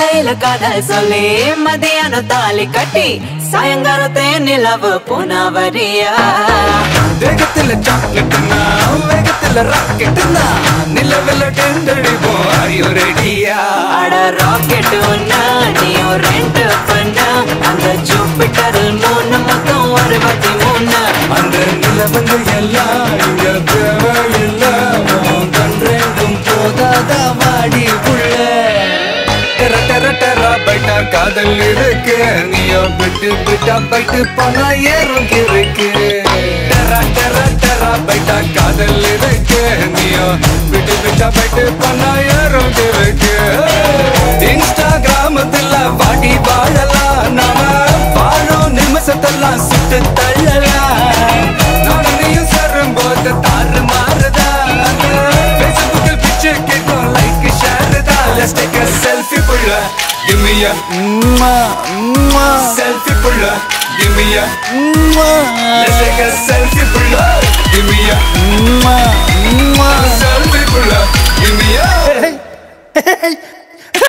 காலையில காதல் சொல்லி மதியானம் தாலி கட்டி சாயங்காலத்தே நிலவு புனவரியா? வேகத்துல சாக்லேட்னா வேகத்துல ராக்கெட்னா நிலவில் டெண்டடிப்போம் ஐயோ ரெடியா அட ராக்கெட் ஒண்ணு நீயும் ரெண்டு பண்ண. அந்த ஜூபிட்டரில் மூணு மொத்தம் அறுபத்தி மூணு. அந்த நிலவங்க எல்லாம் என்ன காதல் இருக்கு. நீயோ விட்டு விட்டா பைட்டு போனா ஏறும் இருக்கு டெர டெர டெர பைட்டா காதல் இருக்கு. நீயோ விட்டு விட்டா பைட்டு போனா ஏறும் இருக்கு இன்ஸ்டாகிராமத்துல வாடி வாழலாம் நாம வாழும் நிமிஷத்தெல்லாம் சுட்டு தள்ளலாம் நானும் நீயும் சேரும் போது தாறு மாறுதா? ஃபேஸ்புக்கில் பிச்சு கேட்கும் லைக் ஷேர் தான் லெட்ஸ் டேக் செல்ஃபி புள்ள. Give me a mwah, mwah. selfie for love. Give me a mwah. let's take a selfie for love. Give me a mwah.